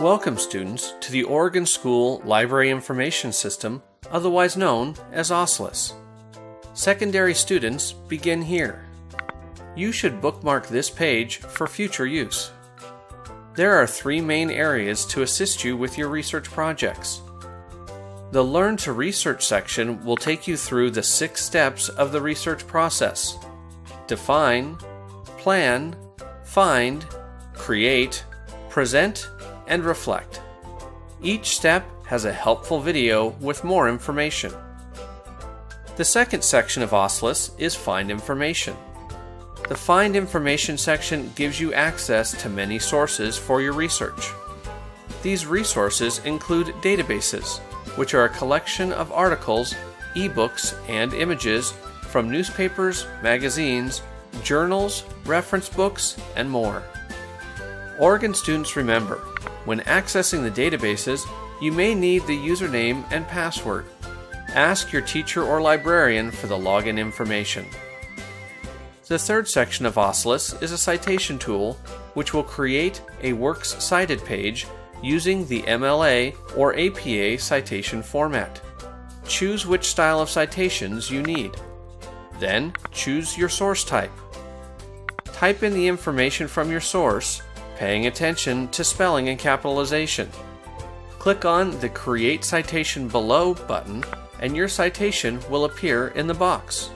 Welcome, students, to the Oregon School Library Information System, otherwise known as OSLIS. Secondary students begin here. You should bookmark this page for future use. There are three main areas to assist you with your research projects. The Learn to Research section will take you through the six steps of the research process define, plan, find, create, present, and reflect. Each step has a helpful video with more information. The second section of OSLIS is Find Information. The Find Information section gives you access to many sources for your research. These resources include databases, which are a collection of articles, ebooks, and images from newspapers, magazines, journals, reference books, and more. Oregon students remember when accessing the databases, you may need the username and password. Ask your teacher or librarian for the login information. The third section of OSLIS is a citation tool which will create a Works Cited page using the MLA or APA citation format. Choose which style of citations you need. Then choose your source type. Type in the information from your source paying attention to spelling and capitalization. Click on the Create Citation Below button and your citation will appear in the box.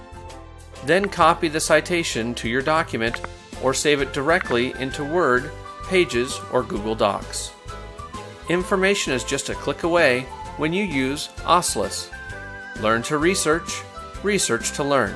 Then copy the citation to your document or save it directly into Word, Pages, or Google Docs. Information is just a click away when you use OSLIS. Learn to research, research to learn.